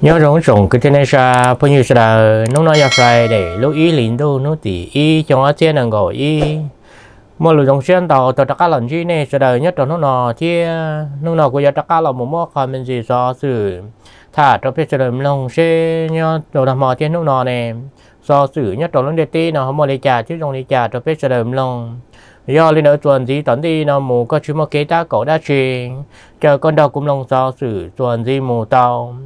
nhớ rong rong cái tên là bao nhiêu là nó nói ra phải để lưu ý liền đâu nó thì ý, trong ở trên là gọi ý. Mỗi lần trong xuyên tàu tàu tất lần gì này, sẽ đời nhất trong nó nọ thì nó nọ của tất cả là một món còn mình gì do sự thả trong phía sau lòng xe nhớ đầu làm mò trên nó nọ này. Do sự nhất trong nó để tí nó không mua lấy trả chứ trong lấy trả trong phía sau lòng do lên ở tuần gì tận đi nó mù có chứ một kế ta cổ đã truyền. Chờ con đầu cũng lòng do sự tuần gì mù tàu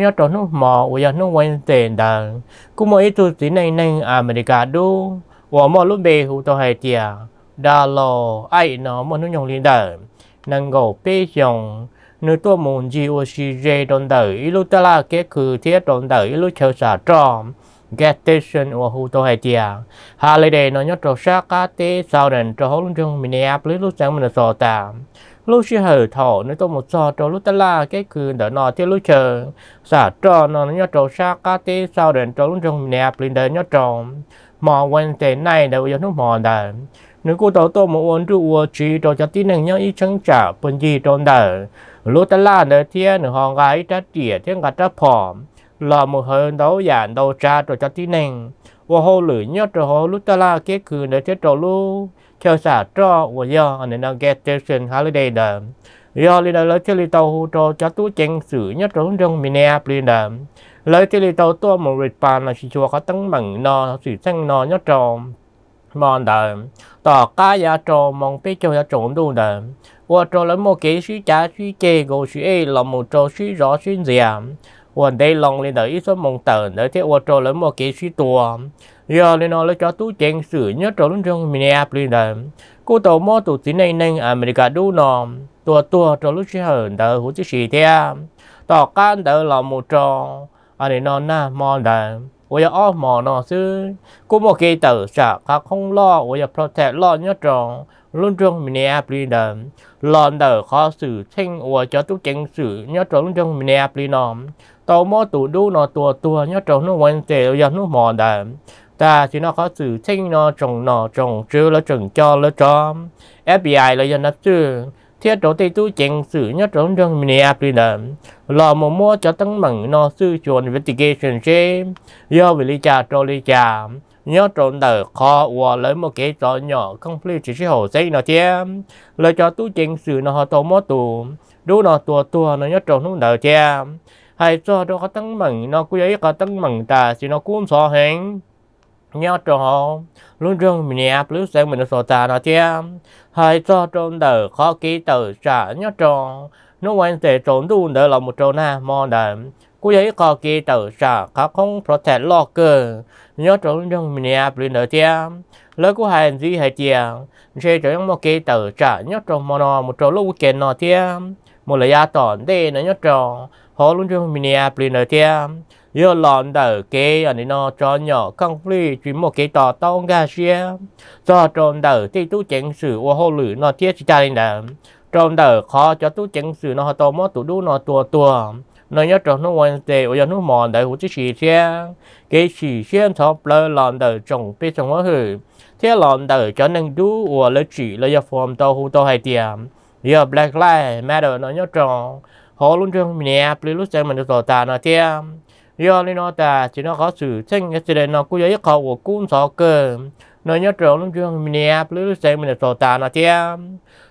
nhớ trốn nó mò của nó quen tiền đàn cũng mỗi tu tí này này America đu. Và mỗi lúc bề hụ tàu hay tiệt đà lò, ai, nó mà nó nhung liên đời năng gầu bê dòng nếu tôi muốn gì ở xí rê đòn đời ít lúc ta là cái cứ thiết đòn đời ít lúc chờ xả tròn gas station ở khu tôi hay tiệt hà lê đề nó nhớ trốn sát cá tế sau đền trốn hốt luôn trong Minneapolis lúc sáng mình là sò tạm lúc chưa hở thọ nếu tôi một trò lúc ta là cái cứ đỡ nọ thì lúc chờ. Xả trò nó nhớ trò xa cá tế sau đến trò lúc trong Minneapolis đời nhớ trò. Mò quen thế này đều giờ nó mò đời nếu cô tàu tôi một uống rượu uống chỉ cho cho tin rằng nhớ ý chẳng trả phần gì trò đời lúc ta la nữa thiên nữa họ gái trái tỉa thiên gạt trả phỏm là một hơn đấu giản dạ, đầu trả trò cho tin rằng và hồ lửa nhớ trò hồ lúc ta la cái cứ để thiết trâu lúc chờ xả cho và do anh nên get station holiday đờ. Do lý đó lấy thiết lý tàu hỗ trợ cho tú chân sử nhất rồi trong Minneapolis đờ. Lấy thiết lý tàu tôi một rịch bàn là chỉ cho có tăng bằng nó sử sang nó nhất trong mòn đờ. Tỏ cá giá trò mong biết cho giá trộn đủ đờ. Và trò lấy một cái suy trả suy chê, gồ suy ê là một trò suy rõ suy giảm và đây lòng lên đợi ít số mong tờ để thế và trò lấy một cái suy tua giờ lên nó lấy cho tú chèn sử nhớ trò luôn trong Minneapolis là cô tàu mò tụ tí này nên America đu nò. Tua tua trò lúc chơi hờn đỡ hữu chiếc xì thế tỏ can đỡ là một trò. Anh ấy nó na mò đỡ ôi ở mò nó chứ cô một cái tờ sợ khá không lo. Ôi giờ protect lo nhớ trò luôn trong Minneapolis là lòn đỡ khó xử thanh ôi cho tú chèn sử nhớ trò luôn trong Minneapolis nó tàu mò tụ đu nò tua tua nhớ trò nó quên tệ giờ nó mò đỡ ta chỉ nó có sự thanh nó trồng nó trồng chứ là trồng cho là cho. FBI là dân nắp chưa thiết đồ tây tu chèn sự nhất trong trong Minneapolis là một mua cho tăng mừng nó sư chuẩn investigation chế do vì lý trà cho lý trà nhớ trộn tờ khó và lấy một cái trò nhỏ, không complete chỉ hồ giấy nó chứ. Lời cho tu chèn sự nó họ tổ mô tù. Đủ nó tua tua nó nhớ trộn lúc đời chứ. Hay cho đó có tăng mừng nó quý ấy có tăng mừng ta, chỉ nó cũng so hẹn nhớ trong luôn trong Minneapolis sang mình so ta nó chứ. Hai cho trong đời, khó ký từ trả, nhớ trong nó quan tệ trốn đủ đời là một chỗ na, mò đời. Cú giấy khó ký từ trả, khó không protect lo cơ. Nhớ trong trong Minneapolis nữa chứ. Lỡ của hai gì hai chia sẽ cho những một ký từ trả, nhớ trong mò nó một chỗ lúc kiện nó chứ. Một lời gia tòn đây nó nhớ trong họ luôn trong Minneapolis nữa chứ giờ lòn đầu cái anh nó cho nhỏ không phi chỉ một cái tò tông ga xe cho tròn đầu thì tu chỉnh sử ô hô lử nó thiết chỉ ta lên đầu đầu khó cho tu chỉnh sử nó to mất tụ đu nó tua tua nó nhớ trong nó quan tệ ở nó mòn đại hữu chỉ xì cái xì xe thọ lơ lòn đầu trồng bê trồng hóa hử. Thế lòn đầu cho nên đu và lấy chỉ lấy form tàu hữu tàu hay tiệm giờ Black Lives Matter nó nhớ trong họ luôn trong mình nè lúc mình được tỏ ta nó tiệm do nên nó ta chỉ nó có sự sinh cái chuyện nó cũng có khó của cũng sợ cơ. Nó nhớ trộn lúc trước mình áp lưới xe mình sổ ta nó thế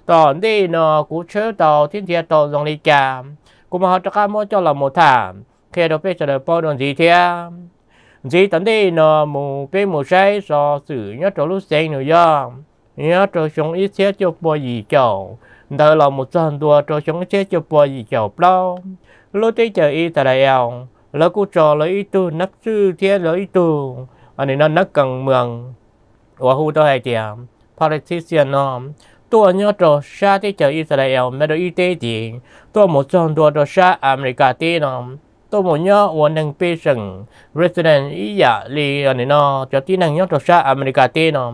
tòn đi nó cũng chớ tàu thiên thiên tàu dòng đi chả cũng mà họ cho các mỗi cho là một thảm khi đó biết sẽ bao đồng gì thế gì tận đi nó mù cái mù say so sự nhớ trộn lúc xe nữa do nhớ trộn xuống ít xe cho bao gì chậu đó là một dân đua trộn xuống xe cho bao gì chậu bao lúc tới chờ y tại đây lỡ cú trò lỡ lấy tu nắp sư thế lỡ lấy tu anh ấy nó nắp cần mường. Và hú tôi hay tiệm à? politician nó tôi nhớ trò xa thế chờ Israel mà đồ y tế thì tôi một trong tôi trò xa America tế nó tôi một nhớ one năng patient resident ý dạ li anh ấy nó cho tí năng nhớ trò xa America tế nó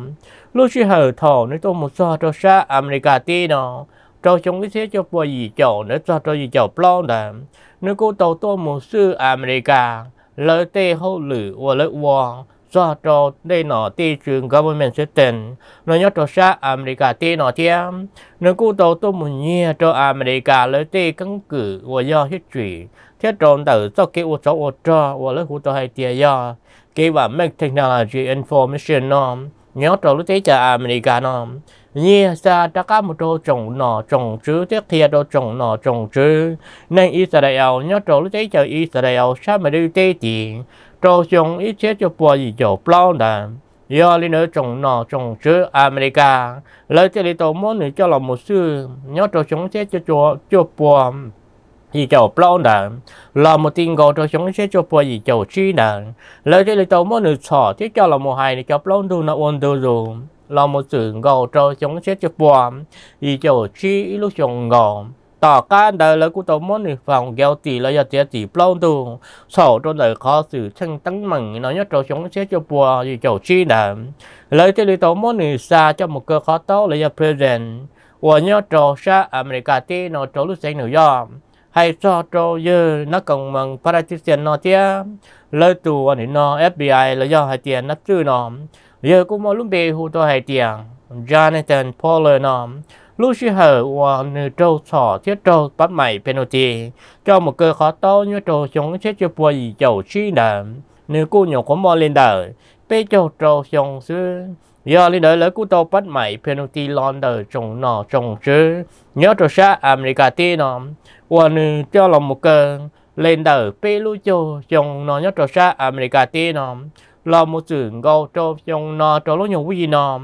lúc khi hở thổ nếu tôi một trò trò xa America tế nó trò chúng cái thế cho bùa gì chậu nếu trò trò gì chậu plong đàm nếu cô tàu tôi một sư America lợi tê hậu lử và lợi war do cho đây nó tê trường government system. Nó nhớ cho sa America tê nó tiêm nếu cô tàu tôi một nhia cho America lợi tê căn cử và do trị, thiết tròn từ cho cái ô chỗ ô cho và lợi hụt cho hai tia do. Cái và make technology information nó nhớ cho lúc thế cho America nó như sa ta có một chỗ trồng nọ trồng chứ tiếc theo đồ trồng nọ trồng chứ nên Israel nhớ trò lúc thế chờ Israel, sao mà đi tê tiền trâu trồng ít chết cho bò gì cho plau đà. Do lý nữa trồng nọ trồng chứ America. Lấy thế lý tổ muốn nữa cho lòng một sư, nhớ trò trồng chết cho cho cho bò gì cho plau đà. Là một tin gọi trò trồng chết cho bò gì cho chi đà. Lấy thế lý tổ muốn nữa sọ thế cho lòng một hai cho plau đồ nó ôn đồ rồi là một sự gầu cho chống xét cho bùa. Vì cho chi lúc chồng gầu tỏ can đời là của tổ muốn thì phòng gieo tỷ là giờ tiền tỷ plong tu sổ trong đời khó xử chân tăng mừng nó nhất cho chống xét cho bùa vì cho chi đã lời thế lý tôi muốn được xa cho một cơ khó tốt là giờ present và nhớ trò xa America thì nó cho lúc sinh New York. Hay cho cho dư, nó còn bằng politician nó tiếc lời tù anh nó FBI là do hai tiền nó chư nó giờ cũng mà lúc bề hụ tôi hay tiền. Jonathan Pollard nó lúc xưa hở và nửa trâu sỏ thiết trâu bắt mày penalty. Cho một cơ khó to như trâu chống chết cho bùa gì chầu chi đàm nửa cô nhỏ có mò lên đời bê châu trâu chống sư giờ lên đời lấy cú tàu bắt mày penalty lon đời trồng nọ trồng chứ nhớ trâu xa America tê nó và nửa cho lòng một cơ, lên đời bê lưu châu trồng nọ. Nhớ trâu xa America tê nó lo một sự ngầu cho trong nó cho lúc nhiều quý nó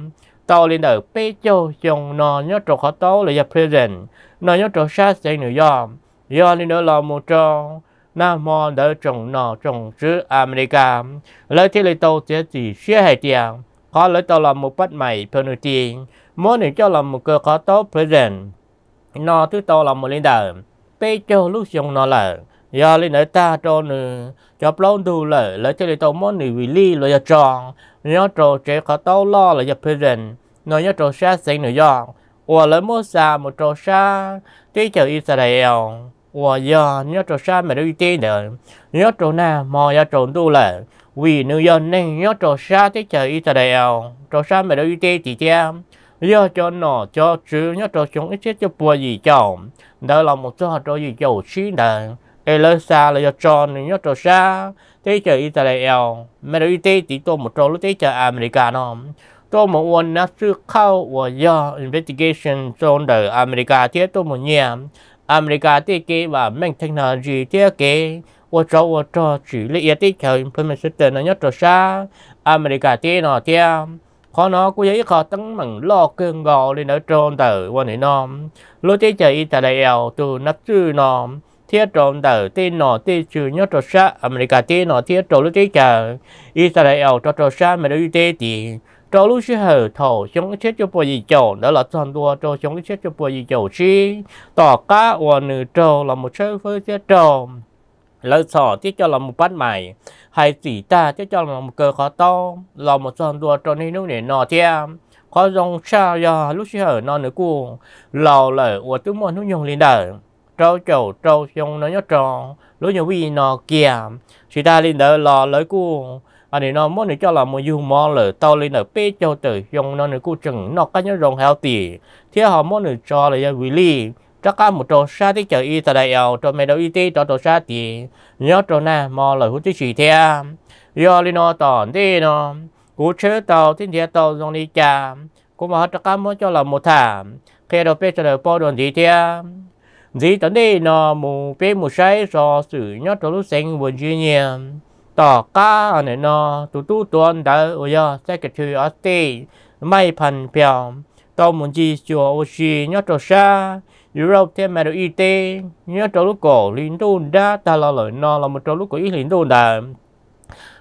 tao lên đời bê cho trong nó nhớ cho khó tao là president nó nhớ cho sát sẽ nữa do do lên đó lo một trong nam mô đỡ trong nó trong chữ America. Lấy thế lấy tao sẽ chỉ share hai tiền khó lấy tao là một bắt mày penalty muốn để cho là một cơ khó tao present, nó thứ tao là một lên đời bê cho lúc trong nó là giờ lên ở ta cho nè, cho lâu đủ lại lấy cho lấy tàu món nè vì li lại giờ tròn. Nhớ trò trẻ khó tàu lo là giờ phê rèn nó nhớ trò xa xanh nữa giòn và lấy mô xa một trò xa, tí chờ Israel. Và giờ nhớ trò xa mà đi tí nữa. Nhớ trò nà mò nhớ trò đủ lại vì nữ dân nên nhớ trò xa tí chờ Israel. Trò xa mà đi tí chỉ cha giờ cho nó cho chứ nhớ trò chúng ít chết cho bùa gì chồng. Đó là một số trò gì chồng xí đàn Elsa là do John nhớ trò xa. Thế chờ Israel mà đối tế thì tôi một trâu lúc tế chờ America nó. Tôi một quân nó sư khâu và do investigation trong đời America thế tôi một nhà. America thế kế và mình technology thế kế. Và cho và cho chỉ lấy ý tế chờ implementation nó nhớ trò xa. America thế nó thế khó nó cũng giấy khó tăng bằng lo cơn gò lên ở trong đời và này nó. Lúc thế chờ Israel từ nắp sư nó thiết trộn tờ tin nọ tin trừ nhớ cho sa America tin nọ thiết trộn lúc tí chờ Israel cho cho sa mà đối tế thì trong lúc xí hờ thổ chống chết cho bộ gì chậu đó là toàn đua cho chống chết cho bộ gì chậu chi tỏ cá và nữ trâu là một sơ phơ thiết trộn lời sỏ thiết cho là một bát mày hay chỉ ta thiết cho là một cờ khó to là một toàn đua cho nên lúc này nọ thiết có dòng sao ya lúc xí hờ nọ nữa cu lò lời của tôi muốn nó dùng lên đời trâu chầu trâu xong nó nhớ tròn lối nhà vi nó kia chỉ ta lên đỡ lò lấy cu anh ấy nó muốn cho là một du mò lỡ tao lên ở bê châu tử xong nó nữa cu chừng, nó cái nhớ rồng heo tỉ. Thế họ muốn được cho là vì li chắc cả một trò xa tí chờ y tại đại eo cho mẹ đâu y tế cho trò xa thì nhớ trò nè mò lỡ hút tí chỉ theo do lên nó tỏn thế nó. Cú chế tàu thiên địa tàu dòng đi cha cũng mà chắc cả muốn cho là một thảm khi đầu bê cho được bao đồn gì theo dĩ tận đây nó mù bê mù say so sự nhớ cho lúc sinh vườn duy nhiên. Tỏ cá ở này nó tụ tụ tuần đã ở giờ sẽ cái thứ ở đây may phần phèo. Tao muốn gì cho ô xì nhớ cho xa Europe thêm mà được y tế nhớ cho lúc cổ, liên đôn đã ta lo lời nó là một trong lúc cổ ý liên đôn đã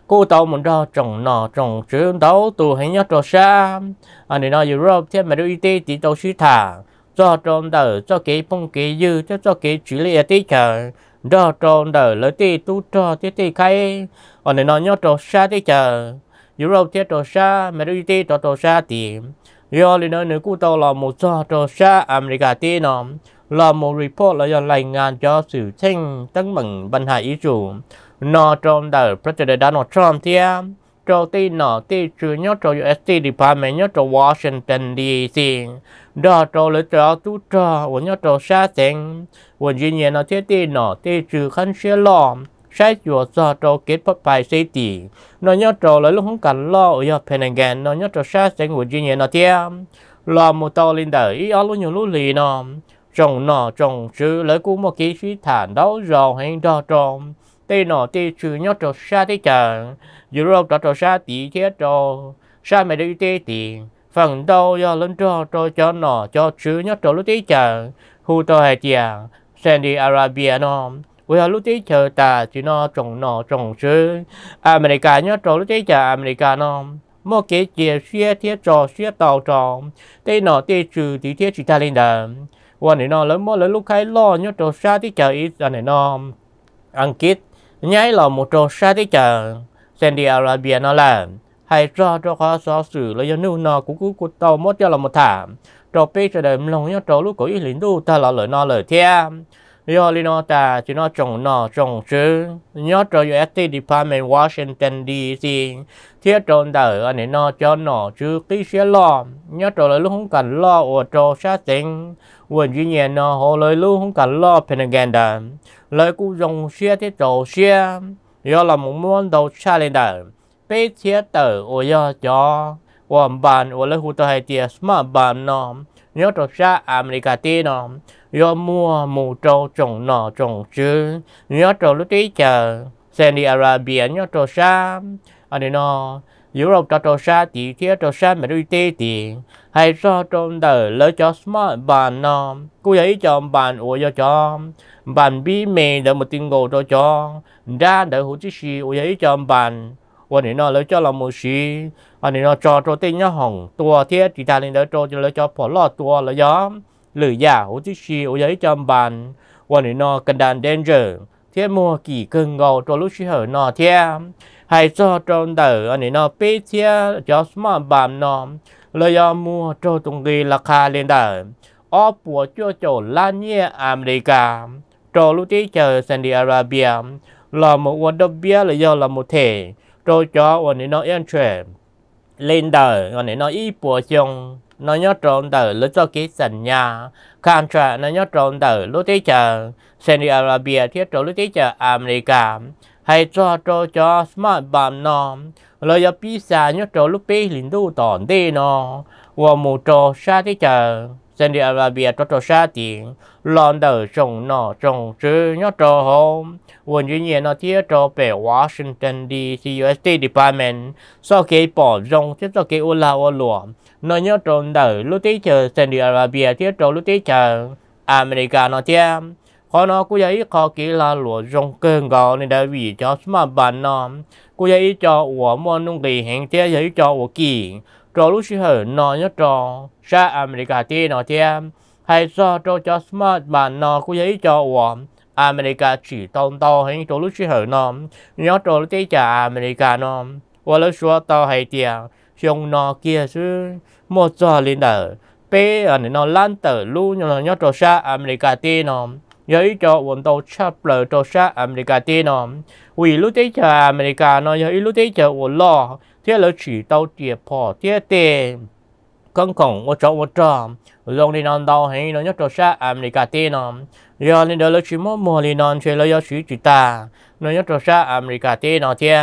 cô tàu mình ra trồng nọ trồng trường tao tụ hay nhớ cho xa anh này nó Europe thêm mà được y tế thì tao suy thả cho trong đời cho cái phong cái dư cho cho cái chỉ lý tí chờ do trong đời lấy tí tu cho tí tí khai. Ở nơi nó nhớ cho xa tí chờ Euro thiết cho xa mà đôi tí cho cho xa thì do lý nói nếu cụ tao là một cho cho xa America tí nó. Là một report là do lành ngàn cho sự thanh tăng bằng ban hải ý chủ. Nó trong đời, President Donald Trump thì trò tì nọ tì trừ nhớ trò UST Department, nhớ trò Washington DC đó trò lấy trò tu trò và nhớ trò xa tiền và dĩ nhiên nó thiết tì nọ tì trừ khăn xe lòm sai chùa do trò kết phát bài xây tì. Nó nhớ trò lấy lúc không cần lo ở nhà Pentagon nó nhớ trò xa tiền và dĩ nhiên nó thiết lo một tàu lên đời, ý ở lúc nhiều lúc lì nó trồng nọ, trồng chữ lấy cú một kỹ sĩ thản, đấu rò hành đo trồng tê nọ tê chữ nhớ trò xa tê chẳng dù rộng trò trò xa tí thế trò. Xa mẹ đi tê tì phần đâu do lớn trò trò cho nọ cho chữ nhớ trò lúc tê chẳng hù trò hề chẳng Sandy Arabia nó với lúc tí chờ ta chỉ nó trồng nọ trồng chứ America nhớ trò lúc tí chờ America nó một kế chia xe thiết trò xe tàu trò. Tê nọ tê trừ tí thiết chỉ ta lên đờ quan này nó lớn mỗi lớn lúc khai lo nhớ trò xa tí chờ ít anh này nó ăn nhái là một trò xa tí chả Sandy Arabia nó là hay cho cho khó xóa xử lấy dân nụ nó cũng cứ cụt tàu mất cho là một thảm. Trò bê trở đời lòng nhớ trò lúc có ý lính đu, ta là lời nó lời theo yo li no ta chỉ nó trồng nọ trồng chứ nhớ cho UST Department, Washington DC thiết trôn tờ anh ấy nó cho nó chứ cái xe lo. Nhớ cho lời lúc không cần lo ở cho sát tính. Quần duy nhiên nó hồ lời lúc không cần lo propaganda lời cú dùng xe thiết trổ xe do là một món đầu xa lên đời bế thiết tờ ở do cho. Quần bàn ở lời hụt tờ hay tiền smart bàn nó nhớ cho xa America tê nó do mua mù trâu, trồng nọ, trồng chứ nhớ trâu lúc tí chờ, Saudi Arabia nhớ trâu xa anh ấy nó Europe cho trâu xa thì thiết trâu xa mà đôi tê thì hay cho trong đời lỡ cho smart bàn nó cô ấy cho bàn ủa cho cho. Bàn bi mê đỡ một tiếng ngồi cho cho. Ra đỡ hữu chí sĩ ủa ấy cho bàn ủa này nó lỡ cho là một sĩ anh ấy nó cho trâu tên nhớ hồng tua thiết thì ta nên đỡ trâu cho lỡ cho bỏ lọt tua lỡ gió lửa giả hữu tích xì hữu giấy trăm bàn quan hệ nó cần đàn đen rờ thế mua kỳ cưng ngầu cho lúc xì hở nọ thế hay cho trong tờ anh ấy nó bê thế cho smart bàn nó lời do mua cho tung đi là kha lên tờ. Ó bùa cho chỗ lan nhẹ America. Cho lúc tí chờ Saudi Arabia. Là một quân đốc bia là do là một thể. Cho cho anh ấy nó yên chuyển lên tờ anh ấy nó ít bùa chồng nó nhớ trộn từ lúc cho ký sần nhà. Contra nó nhớ trộn từ lúc tí chờ Saudi Arabia thiết trộn lúc tí chờ America. Hay cho cho cho smart bomb nó. Lời giờ pizza nhớ trộn lúc pi lính đu tòn đi nó. Và một trò xa tí chờ Saudi Arabia cho trò xa tiền lon từ trồng nó trồng chứ nhớ trộn hôm. Quân dĩ nhiên nó thiết trộn về Washington DC USD Department. Sau khi bỏ rong tiếp sau khi ula ua luồng nó nhớ trộn đời lúc tí chờ Saudi Arabia thiết trộn lúc tí chờ America nó chia khó nó cũng vậy khó kỹ là lúa rong cơn gò nên đã vì cho mà bạn nó. Cũng vậy cho ủa mòn nông kỳ hẹn thế vậy cho ủa kỳ. Trò lúc xưa hở nó nhớ trò ra America thế nó thế hay sao cho cho smart bạn nó cũng vậy cho ủa America chỉ tông to hẹn trò lúc xưa hở nó. Nhớ trò lúc tí chờ America nó. Và lúc xưa to hay tiền xong nó kia chứ một giờ lên đờ bé ở nó lan tờ lu nhưng mà nhớ chỗ xa America tí nó giới cho bọn tàu chấp lờ trò xa America tí nó vì lúc tí chờ America nó giới lúc tí chờ bọn lo, thế là chỉ tàu tiệp bỏ thế tiền con khổng một chỗ một trò rồi đi non đau hay nó nhất trò xa America tê nó giờ lên đó là chỉ mua mùa đi non chơi lấy chỉ chỉ ta nó nhất trò xa America tê nó chia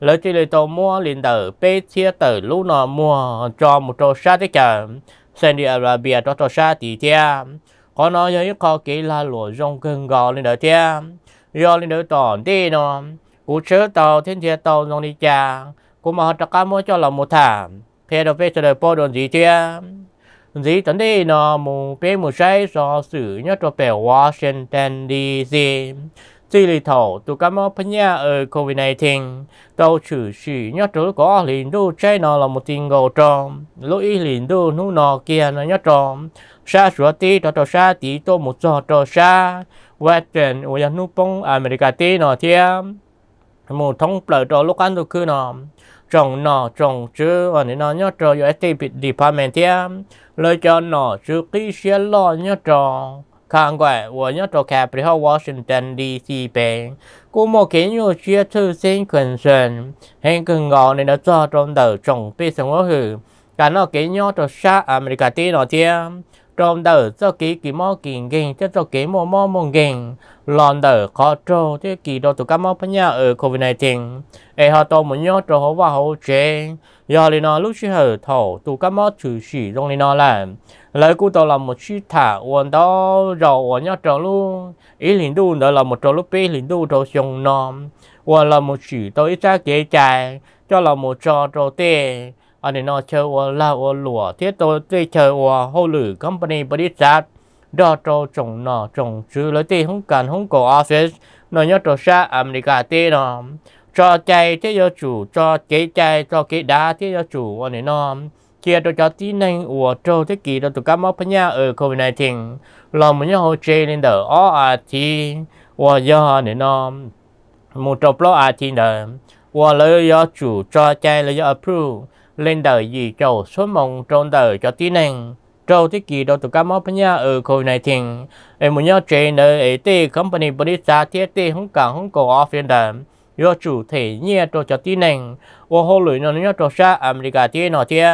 lấy chỉ lấy tàu mua liền tờ bê chia tờ lúc nó mua, cho một trò xa thế cả Saudi Arabia cho trò xa tí chia có nó nhớ có kỹ là lụa rong cưng gò lên đó chia giờ lên đó tòn tê nó cú chớ tàu, thiên chia tàu rong đi cha cú mà họ cho cá mua cho là một thảm thế đâu biết rồi bao đồn gì chứ gì tận đây nó mù bê mù say so xử nhớ cho bè Washington DC chỉ lì thầu tụ các món phân nhà ở COVID-19 tàu trừ sử nhớ cho có liền đu trái nó là một tình gầu trong lúc ý liền đu nụ nọ kia nó nhớ trong sa sửa tí cho cho sa, tí tô một cho cho sa. Western ở nhà nụ bông America tí nó thiêm một thông bờ cho lúc ăn được cứ nó trồng nọ trồng chứ và nên nó nhớ trò ở đây bị department kia um, lời cho nọ chứ khi xe lo, nhớ trò khang quẻ của nhớ trò capital Washington DC bên cô một cái nhiều chia thư sinh quyền sơn hiện cường ngọ nên nó cho trong đầu trồng bị sống hữu cả nó cái nhớ trò xa America tí nọ kia trong đời cho kỹ kỹ mò kỹ kinh, cho cho kỹ mò mò mò kinh, lòn đời khó trô, thế kỹ đồ tụ các mò phân nhà ở COVID-19, e họ tổ muốn nhau trô họ vào họ chế, giờ thì nó lúc chỉ hở thổ tụ các mò trừ sĩ trong thì nó làm, lời cụ tổ là một chi thả uốn đó rồi uốn nhau trô luôn ý liền đu đó là một trô lúc bê liền đu trô xong nom uốn là một chỉ tôi ít ra kế chạy cho là một trò trô tê anh ấy nó chơi uốn là uốn lụa thế tôi tê chơi uốn hô lử company body chat đó trò trồng nọ trồng chứ lấy tê không cần không có office. Nó nhớ trò xa America tê nó cho chạy thế cho chủ cho kế chạy cho kế đá thế cho chủ, anh ấy nó chia cho cho tí nên của trâu thế kỷ đó tụi các mốc nhà ở COVID-19 lòng mình nhớ hỗ trợ lên đỡ ORT và do để nó một trâu pro RT đỡ và lấy do chủ cho chạy lấy do approve lên đời gì trâu số mong trôn đời cho tí nên trâu thế kỳ đó tụi các mốc nhà ở COVID-19 em muốn nhớ trẻ đỡ ấy tê, company body xa thiết tê không cần không có office đỡ do chủ thể nhẹ trâu cho tí nên ô hô lưỡi nó nhớ trâu sa America tí nó chia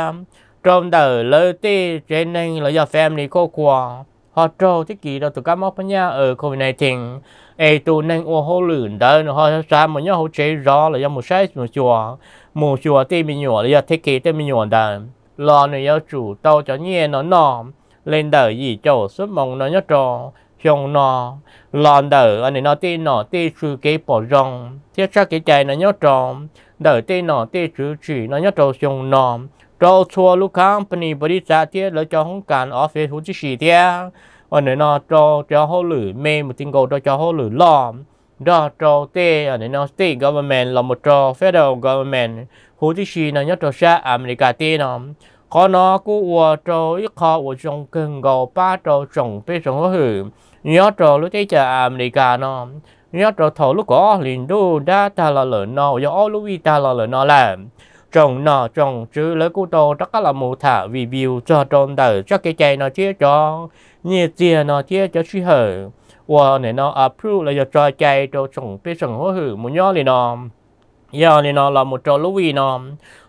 trong đời lỡ tê trên nên là do family cô qua họ trâu thế kỳ đó tụi các mốc nhà ở COVID-19 ai tu nên ô, hô lửn đó nó họ ra mà nhớ họ chế rõ là do một sai một chùa. Một chùa thì mình nhỏ là do thiết kế thì mình nhỏ đó lo này do chủ tao cho nhẹ nó nọ. Lên đời gì chỗ suốt mong nó nhớ trò trong nó. Lo đời, anh nó tin nó tin sự kế bỏ rong thiết ra cái chạy nó nhớ trò. Đời tin nó tin sự chỉ nó nhớ trò trong nó. Trâu chùa lúc khám khang bì bì giá thiết lỡ cho không cản office hữu chỉ thiết Ờ, ở nơi nó cho cho hỗ lử mê một tin cầu, cho cho hỗ lử lo đó cho tê ờ, ở nơi nó state government là một cho federal government hồ chí xì nó nhất cho xã America tê nó. Có nó cũng ở cho ít khó ở trong cần gò ba cho trồng bê trồng hỗ hử. Nhớ cho lúc tê chả America nó. Nhớ cho thầu lúc có liền đô đã ta là lỡ nó, do lúc ta là lửa nó làm. Trong nọ trong chứ lấy cú tô, chắc là mù thả review cho tròn đời chắc cái chai nó chia cho. เนี่ยเจียนอเจียจะชี้เหรอว่าเนี่ยนออัพรูเราจะจอยใจจะส่งไปส่งหัวหือมุนย่อเลยนอมย่อเลยนอเราหมดจอลุวีนอม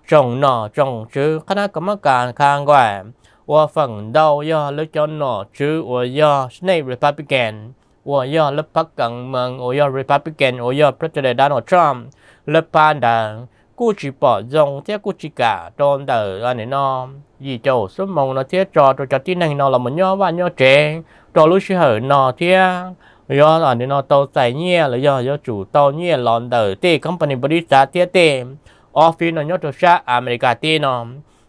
ส่งหนอส่งชื่อคณะกรรมการข้างกว่าว่าฝั่งเดาย่อแล้วจอหนอชื่อว่าย่อในรีพับลิกันว่ายอดและพักกังเมือว่ายอดรีพับลิกันว่ายอดพระเจริญดานอทรัมและพานดัง giờ cú chỉ bỏ dòng thế cú chỉ cả tròn đời anh này nó gì chỗ số mong nó thế trò trò cho tin này nó là một nhỏ và nhỏ trẻ. Trò lúc xưa hở nó thế do là nên nó tàu tài nhẹ là do do chủ tàu nhẹ lòn đời tê, company body giá thế tê. Office nó nhỏ trò sa America tê nó.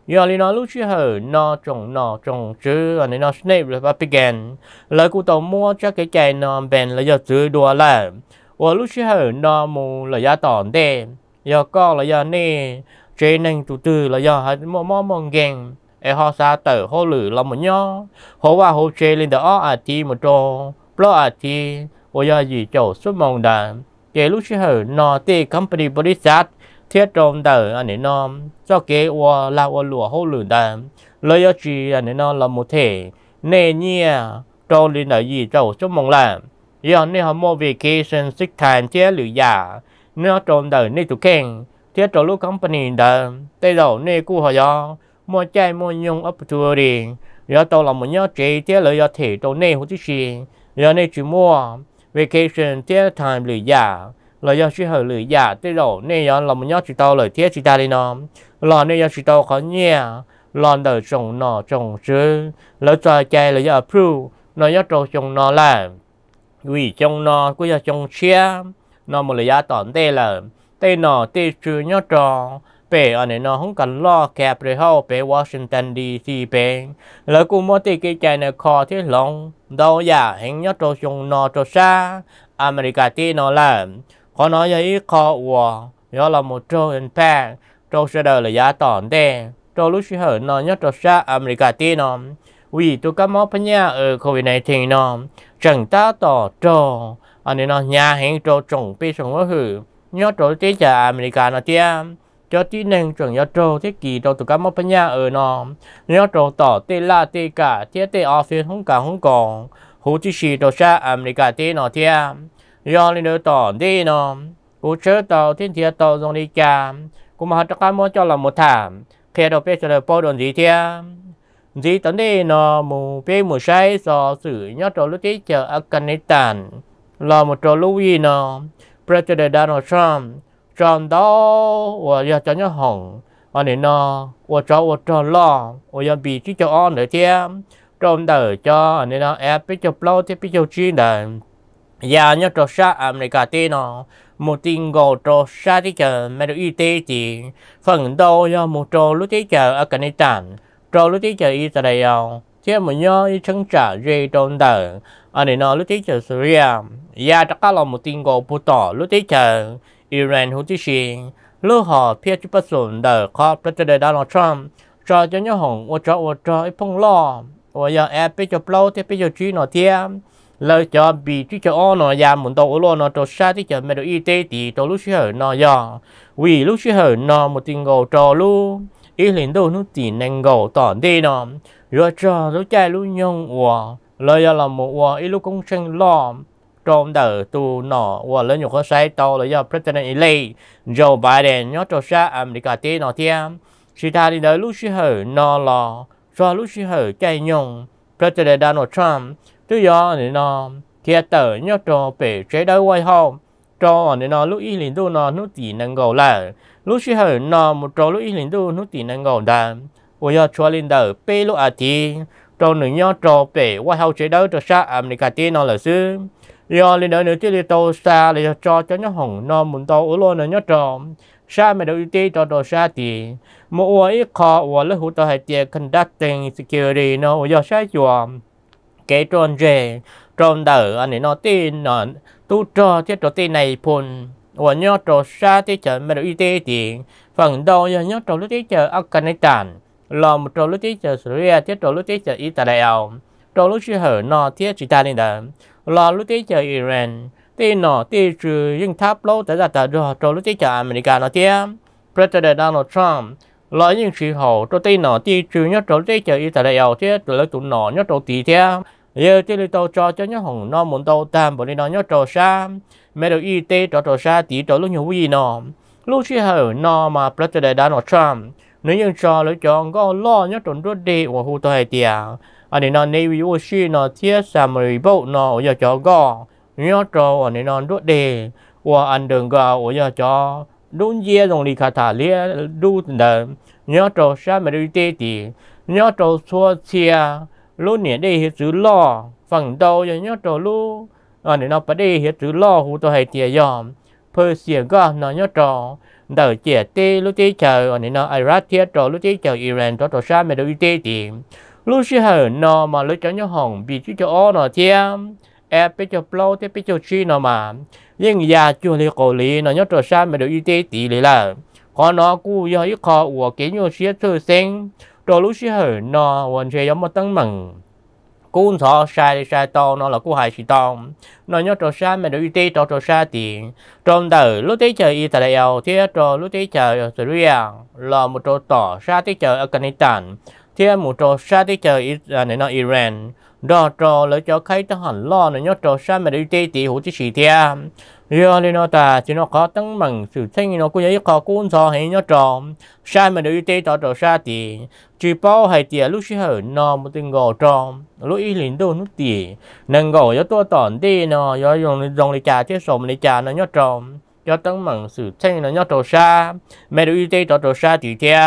Do lý nó lúc xưa hở nó trồng nó trồng chứ là nên nó snake began lời cú tàu mua cho cái chạy nó bền là do chữ đùa là. Và lúc xưa hở nó mù là giá tòn tê giờ có là giờ nè chế nên từ từ là giờ hãy mò mò mò geng e họ xa tờ họ lử là một nhau họ chế lên đó à thì một trò. Pro à thì bây giờ gì chỗ số mong đàn cái lúc xưa nó tê company body sát. Thiết trong tờ anh ấy nó cho kế qua là qua lùa họ lử đàn lời giờ chỉ anh ấy nó là một thể. Nè nhia à, trò lên ở gì chỗ số mong làm giờ này họ mua vacation sức time chế lử giả nó trộn đời nê tụ khen thiết trộn lúc company đờ tây đầu nê cú họ do mua chai mua nhung opportunity giờ tàu là một nhớ chế thiết lợi giờ thể trộn này hữu gì giờ này chỉ mua vacation thiết time lười giả lợi giờ chỉ hơi lười giả tây đầu nê giờ là một nhớ chỉ tàu lợi thiết chỉ ta đi nó lò này giờ chỉ tàu khó nhẹ lò đời trồng nọ trồng chứ lỡ cho chai lợi giờ approve nó giờ trồng trồng nọ là vì trồng nọ cũng giờ trồng chia nó một tổn tê là tê nó tê chữ nhớ trò. Bể ở này nó không cần lo kẹp rồi hậu bể Washington DC bể. Lỡ cũng mua tê cái chạy này khó thế lòng đâu giả hình nhớ trò chung nó trò xa. America tê nó là khó nói vậy khó ủa. Đó là một trò impact trò sẽ đời là giá tổn tê trò lúc sẽ hở nó nhớ trò xa America tê nó. Vì tôi có món nhà ở COVID-19 nó. Chẳng ta tỏ trò anh à, nó nhà hàng cho trồng bê trồng nó hử. Nhớ cho thế cha America nó tia cho tí nên trồng nhớ cho thế kỳ cho tụi các mốc nhà ở nó nhớ cho tỏ tê la tê cả thế tê office không cả không còn. Hú chỉ xì đồ xa America tê nó do lên được tỏ đi nó cú chớ tàu thiên thiệt tàu dòng đi cha cú mà tất cả muốn cho là một thảm khi đầu biết là bao đồn gì thia gì tấn đi nó mù bê mù say so xử. Nhớ trò lúc tí chờ Afghanistan là một trò lưu ý nó President Donald Trump Trump đó và giờ cho nhớ hồng. Anh ấy nó và cho và cho lo và giờ bị chỉ cho on nữa thêm trong đời cho anh ấy nó ép biết cho lo, thì biết cho chi đời giờ nhớ cho sa America tê nó một tin gò cho sa thì chờ mà được y tế thì phần đầu do một trò lúc tí chờ ở Afghanistan. Trò lúc tí chờ Israel. Thế mà nhớ y chân trả về trong đời Ờ, anh ấy nó lúc tí chờ Syria. Ya chắc là một tin gò bút tỏ, lúc tí chờ Iran hữu tí xin lúc họ phía chụp sụn đờ khó President Donald Trump. Cho cho nhớ hồng ô cho ô cho ít phong lo. Ô, giờ em biết cho lâu thì biết cho truy nó thêm lời cho bị truy cho on nó ya muốn tàu lo nó cho sát thì cho mẹ y tế thì cho lúc xưa nó ya vì lúc xưa nó một tin gầu cho lúc ý liền đâu nó tiền năng gầu tỏ đi nó rồi cho lúc chạy lúc nhung ủa lời là một và ít lúc cũng sinh lo trong đời tu nọ. Và lớn nhiều khó sai to là do President elect Joe Biden nhớ cho sa America tế nọ thêm sự ta đi đời lúc xí hở nọ là do lúc xưa chạy nhung. President Donald Trump, tự do nên nó thiệt tờ nhớ cho bể chế đời White House. Cho nên nó lúc ý liền tu nó nút tỷ năng gầu là lúc xí hở nọ một trò lúc ý liền tu nút tỷ năng gầu đàn và do cho lên đời bê lúc à thì cho nữ nhau trò bể qua hậu chế đấu cho sa America tiên nó là xưa do lên đó nữa chứ đi tàu xa là cho cho nhớ hồng nó muốn tàu ở luôn là nhớ trò. Sa mà đầu tiên cho đồ sa thì. Một ít khó và lúc hụt hay tiền conducting security nó do sa chùa. Cái tròn rề, tròn đỡ, anh ấy nó tin, nó tu cho thiết trò tin này phun. Ua nhớ trò sa thì chờ mà đầu tiên thì. Phần đầu giờ nhớ trò lúc tí chờ Afghanistan lo một trò lúc tí chờ Syria thiết trò lúc tí chờ Israel trò lúc xưa hở nó thiết chỉ ta lên đó lo lúc tí chờ Iran. Tí nó tí trừ những tháp lâu tới ra tới rồi trò lúc tí chờ America nó thiết President Donald Trump lo những sự hậu cho tí nó tí trừ nhất trò lúc tí chờ Israel thiết là tụ nó nhớ trò tí thiết giờ tí lý tàu cho cho nhớ hồng nó muốn tàu tam bởi nó nhớ trò xa mẹ đầu y tế trò trò xa tí trò lúc nhiều gì nó lúc xưa hở nó mà President Donald Trump nếu như cho lựa chọn có lo nhất tròn rốt đi và hụ tôi tiền anh ấy nói Navy Ocean nó thiết summary bộ nó giờ cho go nhớ cho anh ấy nói rốt đi. Và anh đừng ở giờ cho đúng dễ dùng đi khả thả lia đu đờ nhớ cho summary tê thì nhớ cho xua chia lúc nè đi hết chữ lo. Phần đầu giờ nhớ cho lúc anh ấy nói phải đi hết chữ lo hụ tôi tiền yom xìa go nó nhớ trò. Đầu trẻ tê lúc tê chờ ở ấy nó Iraq thiết trò lúc tê chờ Iran trò trò cho cho summary tê thì lúc xưa hở nó mà lúc cháu nhớ hồng bị chú cho ó nó thêm em biết cho lâu tê biết cho chi nó mà. Nhưng già chưa lấy cổ lý nó nhớ trò sao mẹ được y tế tỷ lệ là có nó cú do ít khó của cái nhiều xía thư sinh trò lúc xưa hở nó hoàn chơi giống một tăng mừng cún thọ sai sai to, nó là cú hại sĩ to. Nó nhớ trò sai mà đối y tế trò trò sai tiền. Trong đời lúc tế chờ Israel thế trò lúc tế chờ Syria, là một trò tỏ sao tế chờ Afghanistan thế một trò sa đi chờ này nó Iran. Đó trò lấy cho khai tăng hẳn lo, nó nhớ trò sai mà đối tê tì hữu chỉ sĩ thế giờ thì nó ta chỉ nó có tăng bằng sự sinh nó cũng như có cũng so hay nó tròn sa mà đi tế tỏ trò sa thì, chỉ bao hay tì lúc xưa hở nó một tiếng gò tròn lúc ý liền đâu nút tì nâng gò cho tôi tỏn đi nó, do dùng dùng để trả chứ sổ để trả nó nhớ tròn cho tăng bằng sự sinh nó nhớ trò sa mà đi tế tỏ trò sa thì thia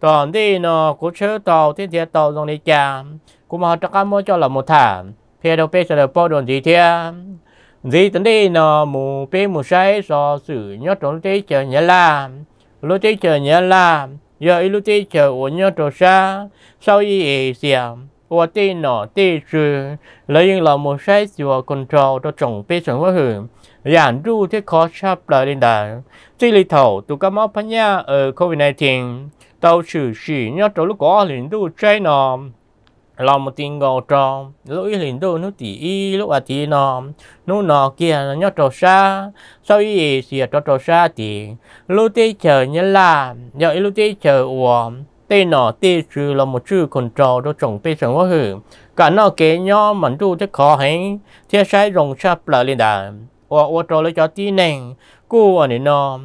tỏn đi nó cũng chớ tàu thế thế tàu dùng đi cha. Cũng mà chắc chắn mua cho là một thảm phía đầu bên sẽ được bao đồn gì thế gì tận đây nó mù bên mù sai so sự nhớ trong thế chờ nhớ là lúc thế chờ nhớ là giờ lúc thế chờ của nhớ trong xa sau ý xiềng và tên nó tên trừ, lấy những lòng mù sai của control cho trồng bê sống với hưởng giản ru thế khó sắp lại lên đài chỉ lý thầu tụ các máu phá nhà ở COVID-19 tàu xử sĩ nhớ trong lúc có liền tu trái nọ lo một tiếng gò trò, lúc ý liền đôi nó tỉ y, lúc à tỉ nọ nó nọ kia nhớ trò xa sau ý xìa à trò trò xa tỉ. Lúc tê chờ nhớ là nhớ lúc tê chờ ủa tê nọ tê trừ là một chữ còn trò đó trồng tê sống quá hử cả nó kế nhỏ mình tu thế khó hẹn thế sai rồng sắp là liền đà. Ủa ủa trò lấy cho tí nền cô ở à này nọ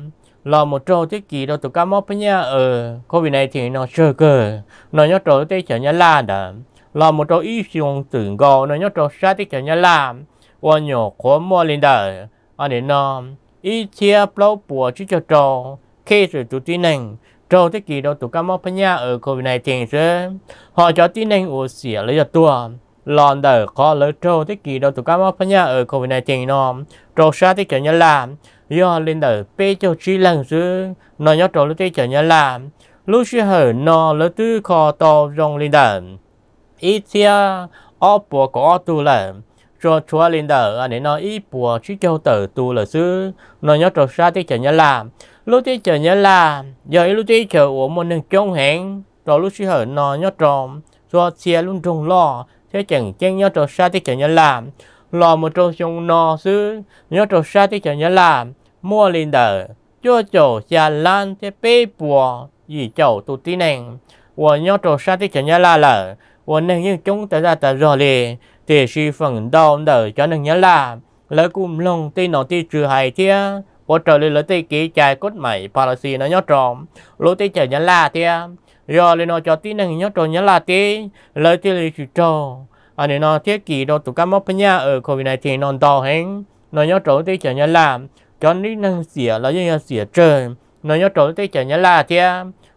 là một trò thế kỳ đó tụi cá móc với nhà ở ờ, covid này thì nó sơ cơ. Nó nhớ trò tê chờ nhớ là đà là một trò ý dùng tưởng gò nó nhớ trò sát tích chở nhà làm. Và nhỏ khó mua lên đời. ở này nó ý chia plau bùa chứ cho trò khi sự tụi tí nền trâu thế kỳ đâu tụi cá móc nhà ở covid này tiền chứ. Họ cho tí nên ủa xỉa lấy cho tua lòn đời khó lấy trâu thế kỳ đâu tụi cá móc nhà ở covid này tiền nó trâu sát tích kiểu như làm. Do lên đời bê cho chi lần chứ. Nó nhớ trâu lấy tích kiểu như làm. Lúc xưa hở nó lấy tư khó to rong lên đời ít xia ở bộ có tu là cho chúa lên đời anh ấy nói ít bộ chỉ cho tử tu là xứ, nó nhớ trâu sát thế kiểu nhớ làm lúc tí chờ nhớ là, giờ lúc tí chờ của một nền chống hẹn rồi lúc xí hở nó nhớ tròn do xe luôn trông lo, thế chẳng chân nhớ trò xa tí chờ nhớ làm lo một trò xong nó xứ, nhớ trò xa tí chờ nhớ làm mua lên đời cho chỗ xa lan thế bê bùa gì chỗ tụ tí nền và nhớ trò xa tí chờ nhớ là và nên như chúng ta ra ta rồi lì thì suy phần đầu đời cho nên nhớ là lỡ cùng lòng tí nó tí trừ hại thế 我这里了对给在 cốt mày policy nó nhớ tròn lúc tới chờ nhớ là thì rồi lên nó cho tí năng nhớ tròn nhớ là tí lời tí lý chủ tròn anh ấy nó thiết kỳ đâu tụ cá mốc nhà ở covid này thì nó to hết nó nhớ tròn tới chờ nhớ là cho nên năng xỉa là như xỉa trời nó nhớ tròn tới chờ nhớ là thì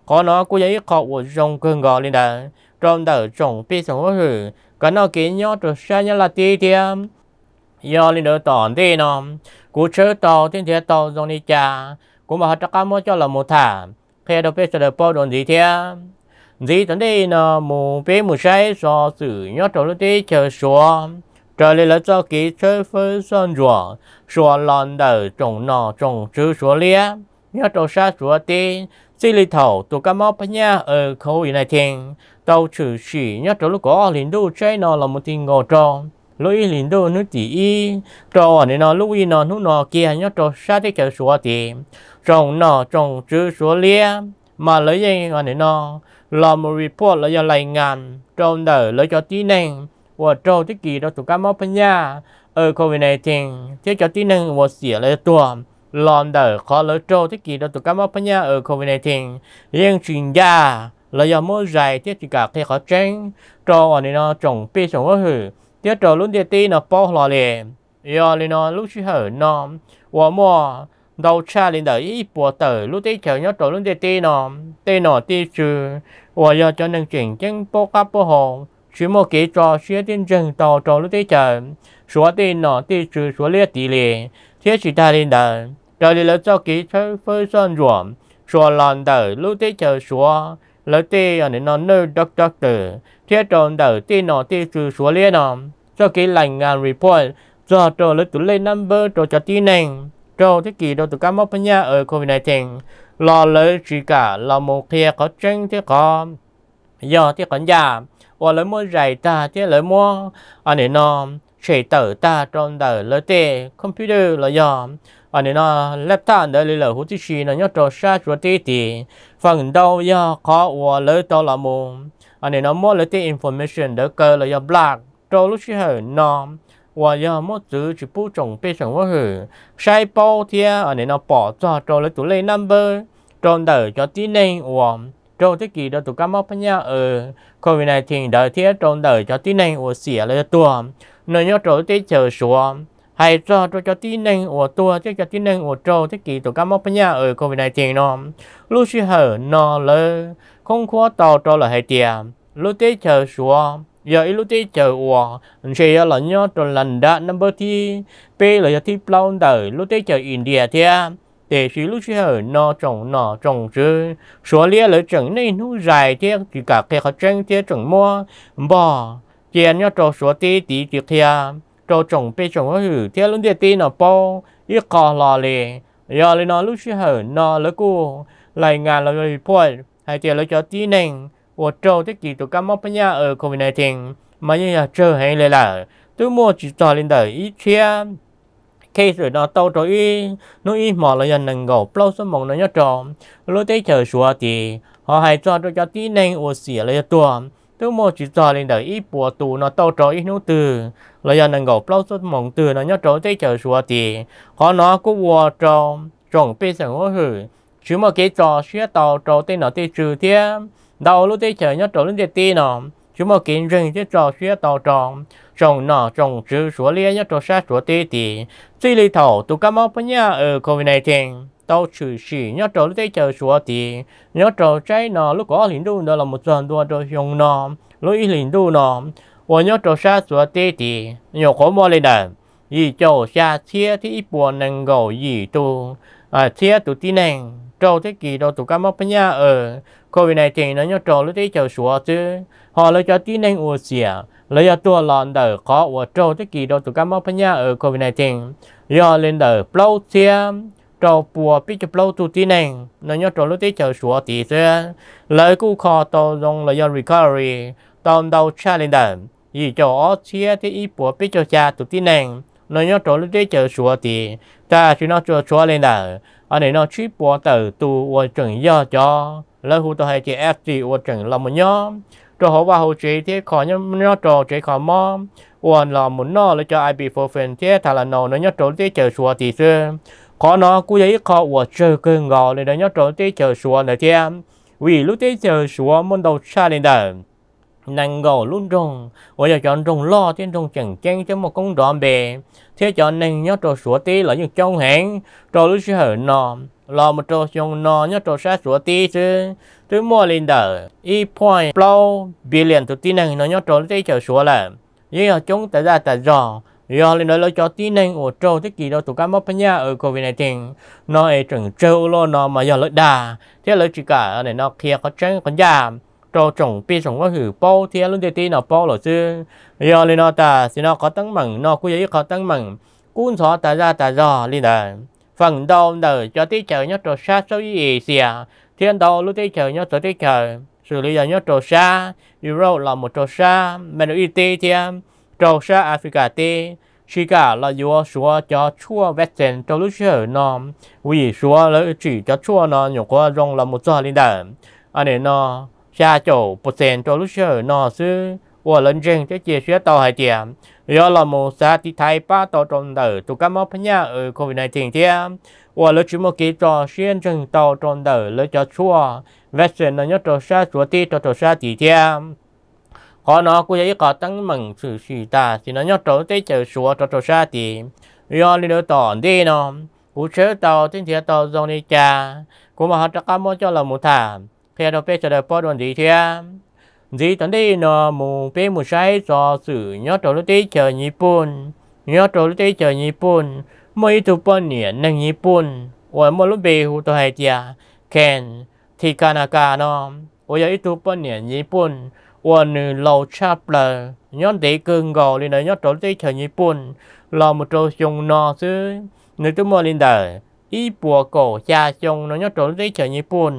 có nó cũng giấy khó của trong cơn gò lên đó trong đời trọng bê sống hữu, có nó kiến nhớ tròn xa nhá là tí tiêm. do lên đó tòn tí nó cú chơi tàu tiên thế tàu dòng đi cha cú mà chắc cả mỗi cho là một thả khi đâu biết sẽ bao đồn gì thế gì tận đây nó mù bé mù say so sự nhớ trâu lúc tí chờ số trở lại là cho kỹ chơi phơi sơn rùa số lòn đời trọng nọ trọng chữ số lia. Nhớ trâu sa số đi xí lì thầu tụ cá móc nha ở khu vực này thiên tàu chữ chỉ nhớ trâu lúc có liền đu chơi nó là một tin ngô tròn lúc ý liền đâu nó chỉ ý cho nên nó lúc ý nó nó nó kia nhớ cho sát cái cái số thì trong nó trong chữ số lia mà lấy gì mà nên nó làm một report là cho lại ngàn trong đời lấy cho tí năng và trong cái kỳ đó tụi cá móc nha ở khu vực này thì thế cho tí năng và xỉa lấy tua làm đỡ khó lỡ trong thế kỷ đó tụi cá móc nha. Ở covid này thì riêng chuyên gia là do mỗi dài thế chỉ cả khi khó tránh tranh ở nên nó trồng bê sống ở hử tiếc trò luôn tiếc tí nó bỏ lò lề giờ lên nó lúc chỉ hở nó và mua đầu cha lên đỡ ít bộ tờ, lúc tí chờ nhớ trò luôn tiếc tí nó. Tê nó tí chứ và do cho nên chuyển chân bỏ cắp bỏ hồ chỉ một cái trò xuyên tiên chân tàu trò lúc tí chờ. Số tiền nó tí chứ số liệt tỷ lệ thế chỉ ta lên đời rồi đi cho cái chơi phơi sơn ruộng số lần đời lúc tí chờ số lấy tê ở nó nơi đắc đắc tử thiết tròn đầu tê nó tê trừ số liên nó cho cái lành ngàn report cho trò lấy tụi lên number trò cho tin này trò thế kỷ đâu tụi các mốc nhà ở covid 19 lo lấy chỉ cả là một kia có tranh thế có do thế còn già và lấy mua giày ta thế lấy mua ở nơi nó chế tờ ta trong đời lấy tê, computer là giờ anh nên nó laptop để lấy lời hỗ trợ nó nhớ trò sát cho tê thì phần đầu giờ khó và lấy tao là mù. Anh nên nó mua lấy cái information đỡ cơ là do black cho lúc khi hở nó và do mua chữ chỉ bút trồng bê trồng quá hở sai bao thì anh nên nó bỏ cho cho lấy tụ lấy number trong đỡ cho tí nên và trong thế kỷ đó tụ cá mốc nha ở ừ. covid 19 đời thiết trong đời cho tí nên và xỉa lấy tua nơi nhớ chỗ tới chờ số hay cho cho cho tí nên của tua chứ cho tí nên của trâu, thế kỷ tổ cá mốc nha ở covid này tiền nó lúc khi hở nó lơ, không khó tàu cho là hay tiền lúc tế chờ xuống, giờ lúc tế chờ hòa sẽ là nhớ cho lần đã number thi p là giờ thi plau đời, lúc tế chờ India thế để chỉ lúc hở nó trồng nó trồng chứ số lia là trồng này nó dài thế chỉ cả cái khó tranh thế trồng mua bò tiền nhớ trò số tí tí tí thia trò trồng bê trồng có hử thia luôn tiền tí nó bao ít cò lò lì giờ lên nó lúc chưa hở nó lỡ cô lại ngàn là người phơi hay tiền lỡ cho tí nền của trâu thế kỷ tụ cá móc bây giờ ở covid này tiền mà như là chờ hay là là tôi mua chỉ cho lên đời ít thia khi rồi nó tàu rồi ý nó ý mò là dân nâng gầu plau số mộng nó nhớ trò lúc thế chờ xua thì họ hay cho cho tí nền của xỉa là tua tôi mua chỉ cho lên đời ít bùa tù nó tàu trò ít nút từ là dân nâng gầu plau số mong từ nó nhớ trò tới chờ xua thì họ nó cũng bùa trò trồng bê sừng hỗ hử. Chứ mà cái trò xuyên tàu trò tên nó tên trừ thêm đầu lúc tới chờ nhớ trò lên tiền nó chứ mà kiến rừng chứ trò xuyên tàu trò trồng nọ, trồng trừ xua lia nhớ trò sát xua tê tì. Tuy lý thầu tụ cá mò bên nhà ở covid này tiền tàu chữ sĩ nhớ trâu lúc tê chờ xua thì nhớ trâu trái nọ lúc có lính đu đó là một tuần đua trò dùng nọ lúc ý lính đu nọ và nhớ trâu xa xua tê thì nhiều khó mua lên đời. Vì chỗ xa chia thì ít buồn năng gầu gì tu à chia tu tí năng trâu thế kỳ đâu tụ cá mò bên nhà ở. Covid này tiền nó nhớ trâu lúc tê chờ xua chứ. Họ lấy cho tí nên ủa xỉa lấy cho tua lòn đời khó ủa trâu thế kỳ đâu tụi các máu nhá ở covid 19 do lên đời plau xia trò bùa bị chụp lâu tụ tí nên nó nhớ trâu lúc tí chờ sủa tí xưa lời cú kho tàu dùng lấy cho recovery tàu đầu challenge lên đời vì cho ó xia thì ý bùa bị cho cha tụ tí nên nó nhớ trâu lúc tí chờ sủa tí ta chỉ nó cho sủa lên đời anh đây nó chỉ bùa từ tụ ủa chừng do cho. Lời hụt tàu hay chị FG ủa chừng là một nhóm cho họ vào hồ trợ thì khó nhớ nhớ trò chế khó mò. Hoàn là muốn nó lấy cho ibuprofen thì thà là nó nó nhớ trò tí chờ xua tí xưa khó nó cú giấy khó của chờ cơn gò lên đó nhớ trốn thì chờ xua này thì vì lúc thì chờ xua muốn đầu xa lên đời. Năng gò luôn rồng và giờ chọn rồng lo trên rồng chẳng chăng cho một công đoạn bè thế chọn năng nhớ trò sủa tí là những trong hẹn trò lúc sẽ hở nọ, lo một trò trong nọ nhớ trò sát sủa tí chứ. Thứ mua lên đời, y point blow billion tụi tin này nó nhớ trốn tới chờ sủa là. Như là chúng ta ra ta dò do lên đó lo cho tí nên ở châu thế kỷ đó cá các mất nhà ở covid này tiền nó ấy trừng châu lo nó mà giờ lợi đà. Thế lợi chỉ cả này, nó kia có trắng, có giảm trâu trồng pi trồng có hử bao thế luôn để tí nó bao rồi chứ. Do lên nó ta, thì nó có tăng mừng nó cũng vậy có tăng mừng cuốn xóa ta ra ta do lên đời phần đầu đời cho tí chờ nhất trâu sát số gì xìa. Thiên đầu lúc tí chờ nhớ trâu tí chờ xử lý giờ nhớ trâu xa. Euro là một trâu xa Menu y tế thêm trâu sa Africa tê chỉ cả là do số cho chua vết chân cho lúc sửa nó vì số là chỉ cho chua nó nhiều quá rong là một số linh đẳng anh ấy nó xa chỗ một chân cho lúc sửa nó chứ và lần trên cái chia sẻ tàu hải tiệm do là một xã thị thái ba tàu trong đời tụ các mốc nhà ở covid 19 tiệm và lúc chúng một cái cho xuyên trên tàu trong đời lấy cho chua vết chân nó nhớ trò xa chúa tê cho trò xa tí tiệm？họ nó cũng vậy có tăng mừng sự sự ta thì nó nhớ trốn tới chờ số cho cho xa thì do đi được tỏ đi nó cũng chế tàu tin thiệt tàu dòng đi cha cũng mà họ chắc có muốn cho là một thả khi nó phải chờ đợi bao đoàn gì thế gì tận đi nó mù bé mù sai do sự nhớ trốn tới chờ nhị bún nhớ trốn tới chờ nhị bún mỗi tu bao nhiêu năng nhị วันเราชาบเลยย้อนเด็กเกินก่อเลยนะย้อนตอนที่เฉยญี่ปุ่นเรามาโจยงนอซื้อนึกถึงมาลินเดอร์อีปัวก่อชาจงนะย้อนตอนที่เฉยญี่ปุ่น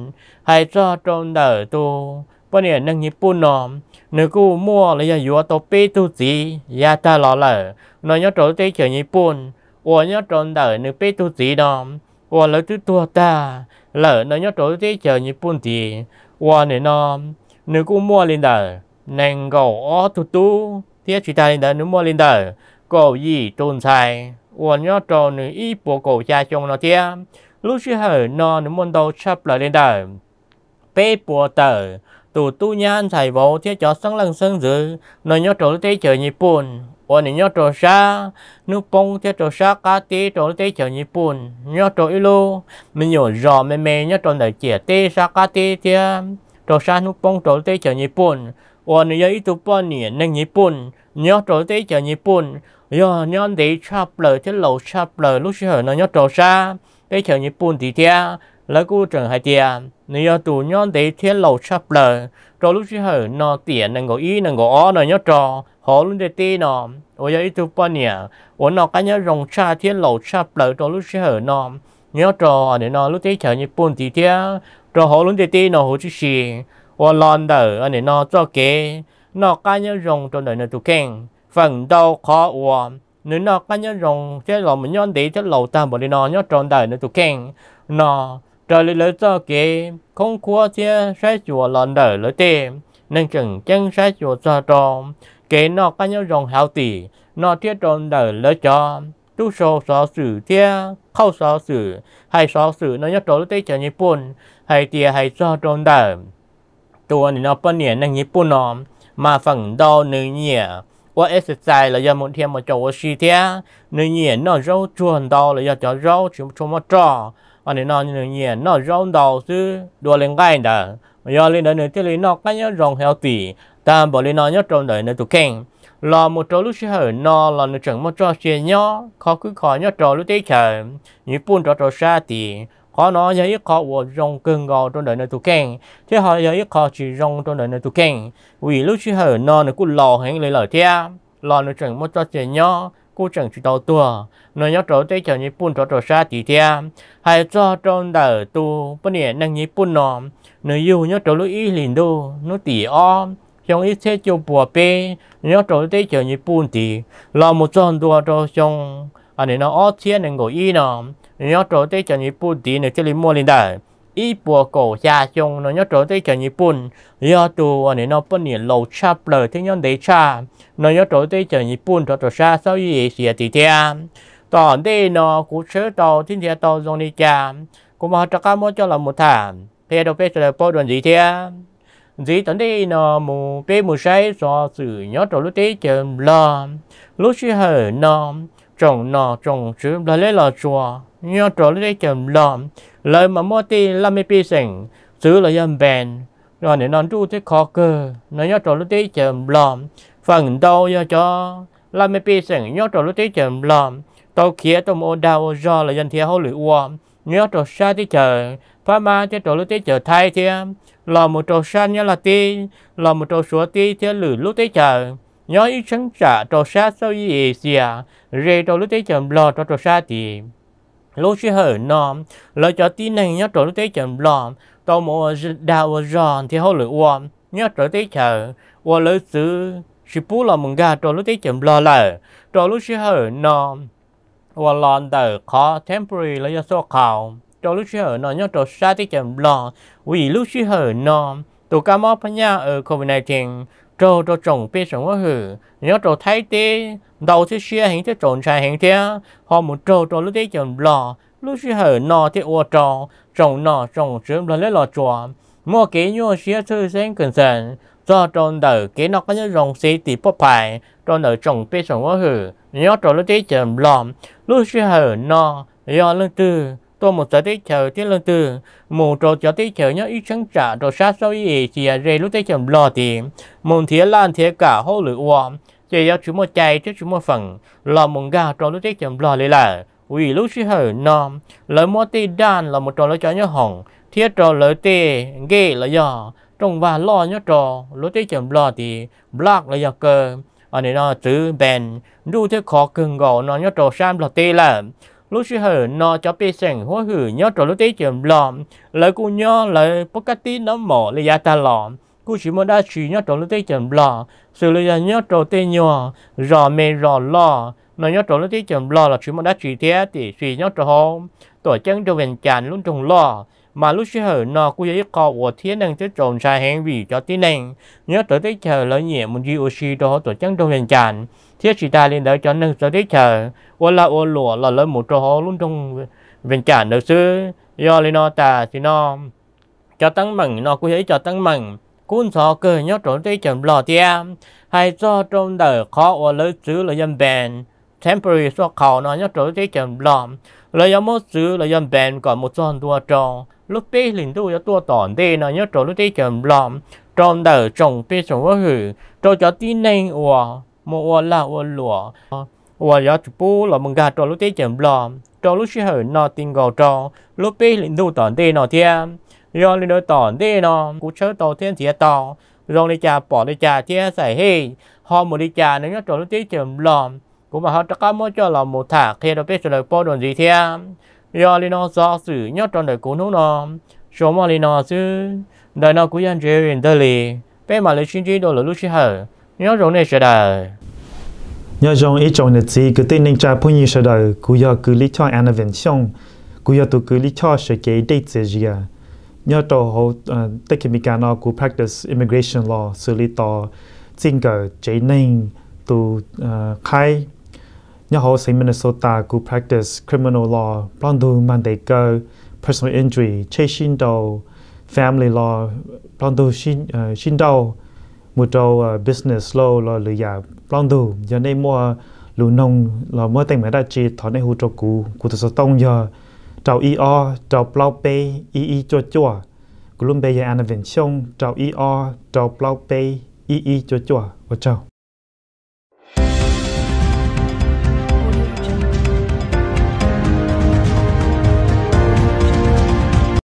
ให้จอจงเดอร์ตัวปเนี่ยนั่งญี่ปุ่นนอมนึกกูมั่วเลยอยู่ตัวปีตัวสียาตาหล่อเลยนะย้อนตอนที่เฉยญี่ปุ่นวันย้อนตอนเดอร์นึกปีตัวสีนอมวันเลยตัวตาเลยนะย้อนตอนที่เฉยญี่ปุ่นสีวันเนี่ยนอม nếu cũng mua lên đời nàng gầu ó tu tu thế chỉ ta lên đời nếu mua lên đời cổ gì tôn sai uốn nhớ trò nữ ý bộ cầu cha chồng nó tiếc lúc chưa hở nó nếu muốn đâu chấp lại lên đời bê bộ tờ tu tu nhan thầy vô thế cho sáng lần sáng dự nó nhớ trò tế chờ nhị bùn ô nị nhó trò xa nụ bông thiết trò xa cá tế trò tế chờ nhị bùn nhớ trò ý lô mình nhớ rò mê mê nhớ trò đời chìa tế xa cá tế thiết trò xa nút bông trò tê chờ Nhật Bản, ủa nè ý tụ bò nè nên nhị bồn nhớ trò tê chờ Nhật Bản, yo nhớ để chắp lờ chứ lầu chắp lờ lúc xưa nó nhớ trò sa. Tê chờ nhị bồn thì tia lỡ cô trường hai tia nè yo tụ nhớ để thiên lầu chắp lờ. Trò lúc xưa nó tiền nên gọi ý nên gọi ó nó nhớ trò. Họ luôn để tê nó. Ủa ý tụ bò nè ủa nó cái nhớ rồng sa thiên lầu chắp lờ trò lúc xưa nó. Nhớ trò để nó lúc tê chờ Nhật Bản thì tia rồi họ luôn để tê nó họ chỉ xì. Ôi lon đờ ấy nó cho kế nó cá nhớ rồng cho đời nó tụ keng phần đầu khó ua. Nếu nó cá nhân rồng chế lò mình nhon để chế lầu ta bỏ đi nó nhớ tròn đời nó tụ keng nó trời lấy lấy cho kế, không qua chế sai chùa lòn đời lấy tiền nên chừng chân sai chùa cho tròn kế nó cá nhân rồng hảo tỷ nó thiết tròn đời lấy cho tu sổ sở sử thiết khâu sở sử hay sở sử nó nhớ tròn lấy tế chờ nhật bản hay tiền hay cho tròn đời ตัวนี่เนาะปนเนี่ยในญี่ปุ่นเนาะมาฝั่งดอนึงเนี่ยว่าเอสใจเราจะมุนเทียมมาจวชีเทียนึงเนี่ยเนาะเราชวนดอเราจะเราชิมชมมาจ่ออันนี้เนาะนึงเนี่ยเนาะเราดอซื้อดัวเล่นง่ายเด้อมายอเล่นเด้อที่เลยเนาะกันยังรองเฮลตี้ตามบริเนาะยอดตรงเด้อในตุเก่ง là một trò lúc hở nọ là nó chẳng một trò xe nhỏ. Khó cứ khó nhỏ trò lúc tế chờ. Như buôn trò trò xa thì khó nó giấy khó của rong cơn gò trong đời nơi tụ keng thế họ giấy khó chỉ rong trong đời nơi tụ keng vì lúc chứ hở nọ nó cứ lò hẹn lấy lời thea. Lò nó chẳng một trò xe nhỏ cũng chẳng chỉ đau tua nó nhớ trò tế chờ như buôn trò trò xa thì thea. Hay cho trong đời tu bất nhẹ năng như buôn nọ nó yêu nhớ trò lúc ý lìn đô nó tỉ om trong ít thế cho bùa bê, nhớ trổ tế chờ như bùn thì lò một tròn đùa cho trong anh ấy nó ó thiên nên ngồi y nó nhớ trổ tế chờ như bùn thì nó chơi lấy mua lên đời ít bùa cổ gia chung nó nhớ trổ tế chờ như bùn nhớ tu anh ấy nó bất niệm lâu chắp lời thế nhân để cha. Nó nhớ trổ tế chờ như bùn trổ trổ xa sau gì xìa thì thế tỏ đây nó cũng chớ tàu thiên thiên tàu dùng đi cha. Cũng mà cho các món cho là một thằng thế đâu biết là bao đoàn gì thế dĩ tận đi nó mù bê mù say so sự nhớ trổ lúc tế chậm lo lúc xí hở nó trồng nó trồng chứ là lấy là chùa. Nhớ trổ lúc tế chậm lo lời mà mua tì làm mấy pi sỉnh xứ là dân bèn rồi nên nó tu thế khó cơ nó nhớ trổ lúc tế chậm lo phần đâu cho làm mấy pi sỉnh nhớ trổ lúc tế chậm lo tàu kia tàu mô đào do là dân thiệt hậu lửa uo nhớ trò xa tí chờ phá ma cho trò lúc tí chờ thay thì lò một trò xa nhớ là tí, lò một trò số tí thì lử lúc tí chờ nhớ ý chân trả trò xa sau gì à rê trò lúc tí chờ lò trò trò xa thì lúc xí hở nó lời cho tí này nhớ trò lúc tí chờ lò. Tàu mô đào giòn thì hô lửa uo nhớ trò tí chờ uo lỡ xứ. Chỉ bú là mừng gà trò lúc tí chờ lò lỡ trò lúc xí hở nó và lần đầu có temporary là do số khảo. Cho lúc chơi hở nó, nhớ cho xa tí chậm lò. Vì lúc chơi hở nó tụ ca mò phân nhà ở COVID-19 cho cho chồng biết sống ở hử. Nhớ cho thay tế, đầu thì xe hình thế trộn xài hình thế. Họ muốn cho cho lúc tí chậm lò. Lúc chơi nó thì ô trò. Trồng nó, trồng sớm là lấy lo trò mua kế nhua xe thư sen cần sẵn. Do tròn đầu kế nó có những dòng xe tí bóp phải. Tròn đỡ trồng biết sống ở nhớ trò lúc tế chầm lòm lúc xưa hở no do lương tư, tôi một tới tế chờ tiết lương tư. Mù trò cho tế chờ nhớ ít chân trả, trò sát sau ý chỉ là rê lúc tế chầm lò thì. Môn thiế lan thiế cả hô lửa uom chỉ do chúng một chạy chứ chúng một phần lò mù gà trò lúc tế chầm lò lấy là vì lúc xưa hở no lời mua tế đan là một trò lỡ cho nhớ hỏng. Thiết trò lời tê, ghê là do. Trong và lo nhớ trò, lúc tế chậm lo thì, block là do cơ anh ấy nó chữ bèn đủ thế khó cưng gò, nó nhớ trò sam là tê là lúc xưa hở nó cho bê sành hoa hử nhớ trò lúc tê chậm lo lời cô nhớ lời bốc cát tí nó mỏ lời gia ta lọ. Cô chỉ muốn đã chỉ nhớ trò lúc tê chậm lo sự là nhớ trò tê nhỏ rò mê rò lò nó nhớ trò lúc tê chậm lo là chỉ muốn đã chỉ thế thì suy nhớ trò hôm tổ chân cho vẹn chàn luôn trồng lò mà lúc xưa hở nó cũng dễ có của thiên năng tới trộn sai hẹn vì cho tí năng. Nhớ tới tới chờ lợi nhẹ, một gì oxy đó tổ chức trong hiện tràn. Thiết chỉ ta lên đó cho năng tới tới chờ ô là ô lụa là lớn một trò luôn trong hiện tràn được xưa. Do lên nó ta thì nó cho tăng mừng nó cũng thấy cho tăng mừng cuốn sọ cơ nhớ trộn tới chờ lò tia. Hay cho trong đời khó ô lớn xứ là dân bèn temporary so khẩu nó nhớ trộn tới chờ lò là do một xứ là dân bèn còn một son tua trò lúc bé liền tu cho tua tòn đê nó nhớ trò lúc tế chầm lòm trong đời trồng bé sống quá hử trò cho tin nên ủa một ủa là ủa lụa ủa giờ chụp bố là mừng gà trò lúc tế chầm lòm trò lúc sẽ hử nó tin gò trò lúc bé liền tu tòn đê nó thiên do lên đôi tòn đê nó cú chớ tàu thiên thiệt tàu rồi đi trà bỏ đi trà thiên xảy hê họ một đi trà nó nhớ trò lúc tế chầm lòm cũng mà họ đã cả mỗi cho là một thả khi đó biết rồi bao đồn gì thế do lý nó do sự nhớ trong đời cũ nó số mà lý nó chứ. Đời nó cũng dân chơi huyền tơ lì bé mà lấy chuyên chỉ đồ là lúc chỉ hở nhớ rồi này sẽ đời. Nhớ trong ít trong nhật gì cứ tin nên cha phun như sẽ đời. Cứ giờ cứ lý cho anh vẫn xong cứ giờ tôi cứ lý cho sẽ kể đi date gì à. Nhớ tổ hồ tất cả mình nó cứ practice immigration law xử lý tòa chính cái chế nên tụ à, khai nhà hồ sinh Minnesota cú practice criminal law bằng du mang đầy cơ personal injury chế xin đầu family law bằng du xin uh, xin đầu một đầu business law là lựa giả bằng du giờ này mua lưu nông là mới tình mấy đại chi, thọ này hỗ trợ cú cú sự tông giờ trào y o trào plau pay y y cho chua cú luôn bây giờ anh vẫn xong trào y o trào plau pay y y cho chua. Và chào.